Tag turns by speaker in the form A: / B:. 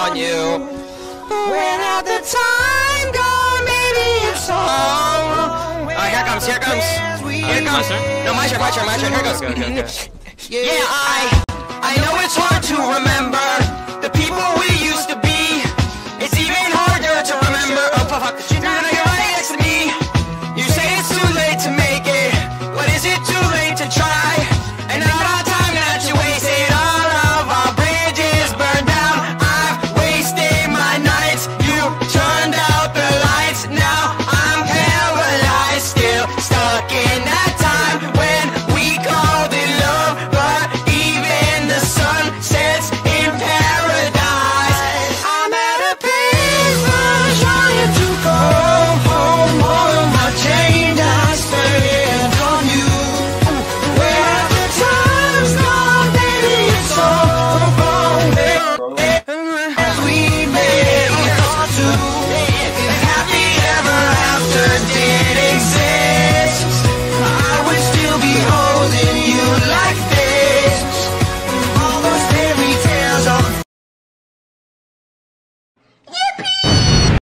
A: on you. When at the time gone, maybe it's all. Oh. Alright, here comes, here comes. Here it comes. No, my turn, my turn, my turn. Here it goes.
B: Okay, okay, okay.
A: Yeah, I I know it's hard to remember